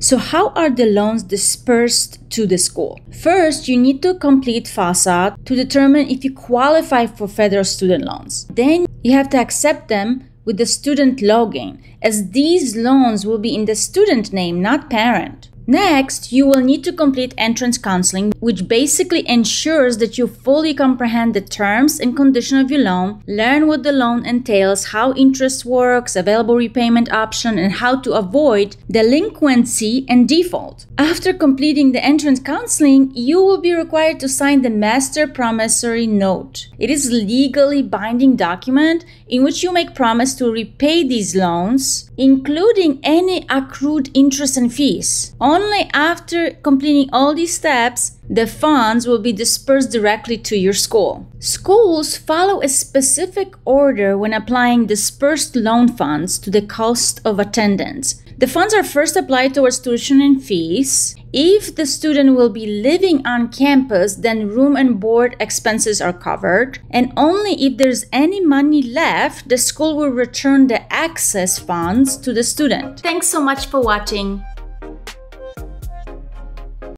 So, how are the loans dispersed to the school? First, you need to complete FAFSA to determine if you qualify for federal student loans. Then, you have to accept them with the student login, as these loans will be in the student name, not parent. Next, you will need to complete entrance counseling, which basically ensures that you fully comprehend the terms and conditions of your loan, learn what the loan entails, how interest works, available repayment option, and how to avoid delinquency and default. After completing the entrance counseling, you will be required to sign the master promissory note. It is legally binding document in which you make promise to repay these loans, including any accrued interest and fees. Only after completing all these steps, the funds will be dispersed directly to your school. Schools follow a specific order when applying dispersed loan funds to the cost of attendance. The funds are first applied towards tuition and fees. If the student will be living on campus, then room and board expenses are covered. And only if there's any money left, the school will return the excess funds to the student. Thanks so much for watching.